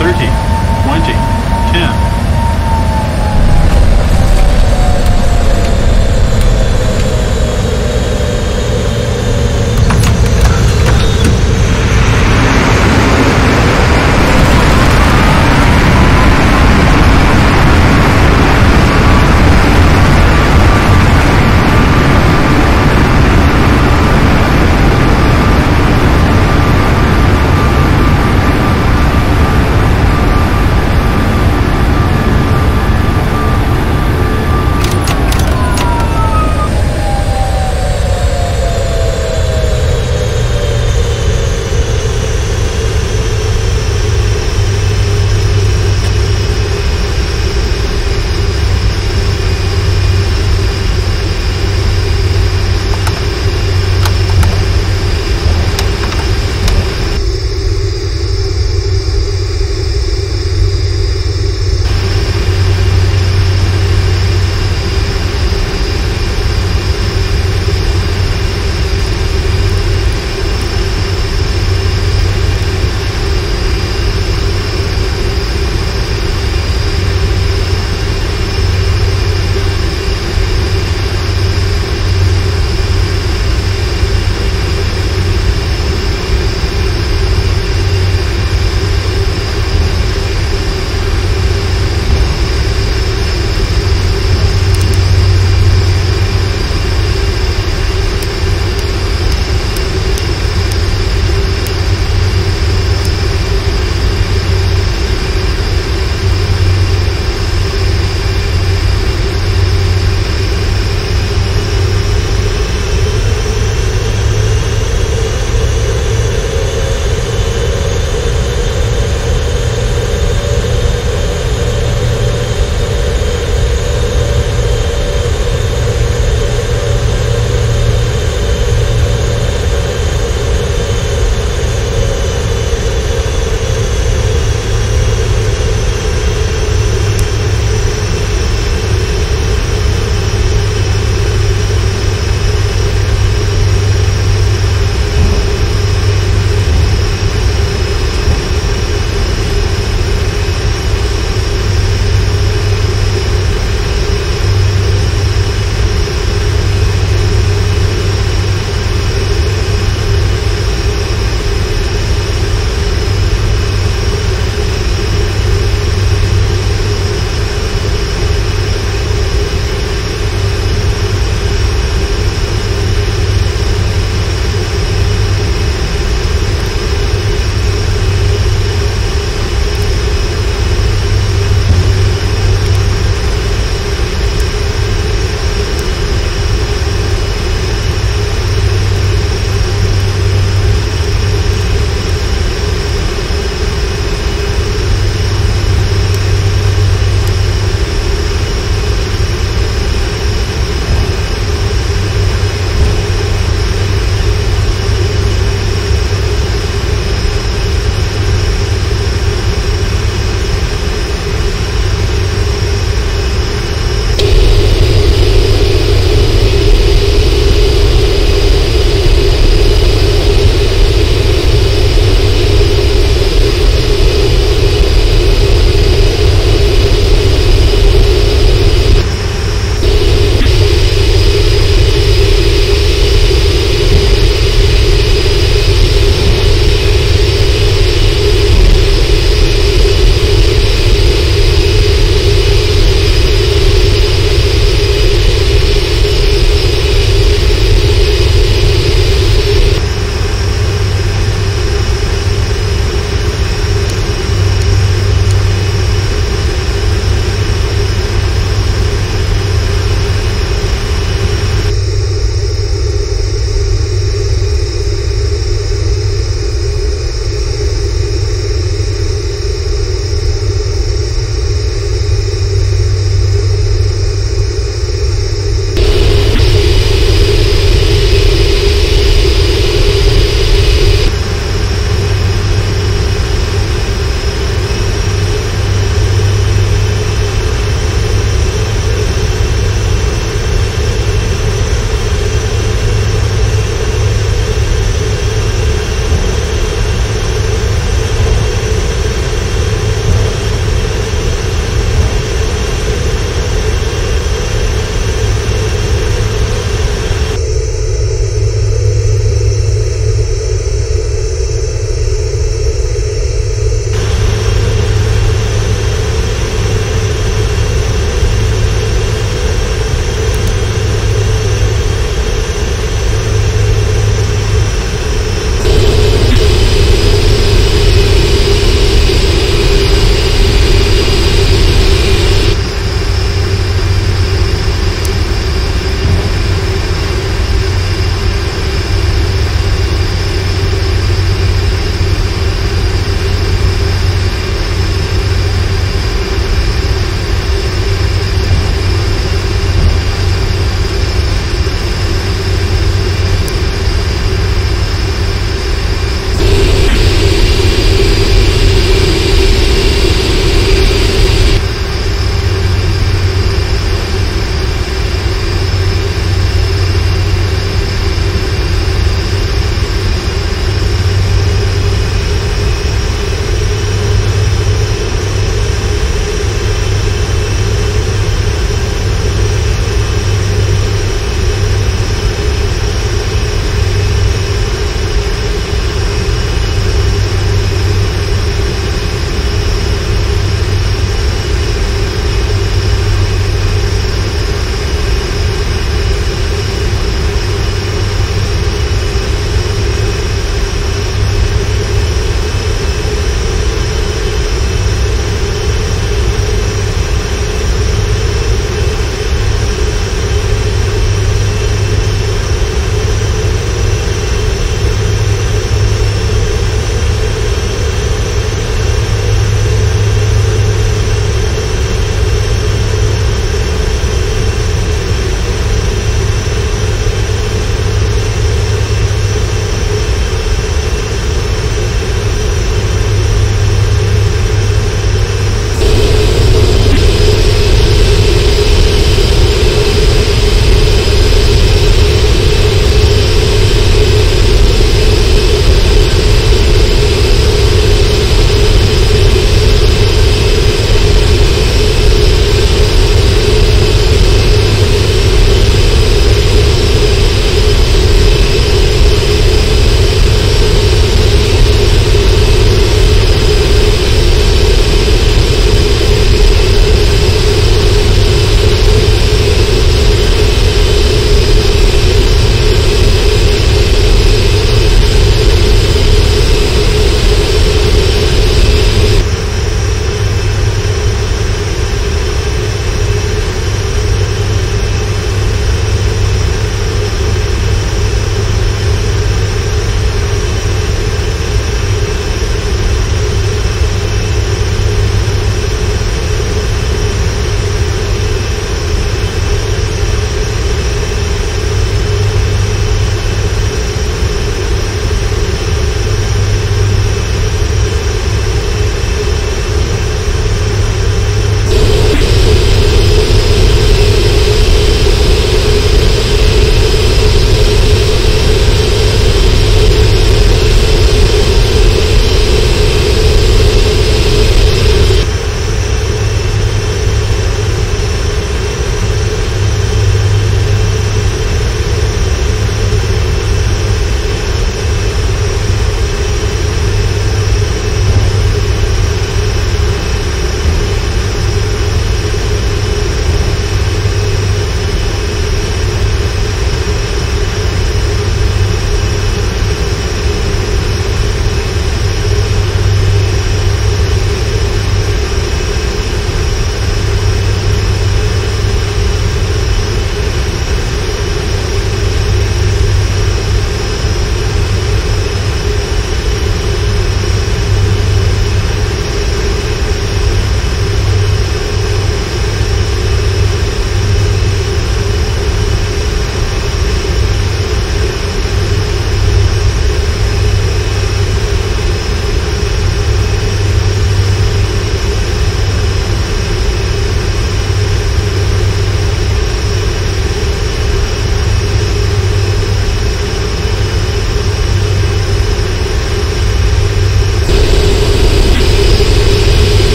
30, 20, 10,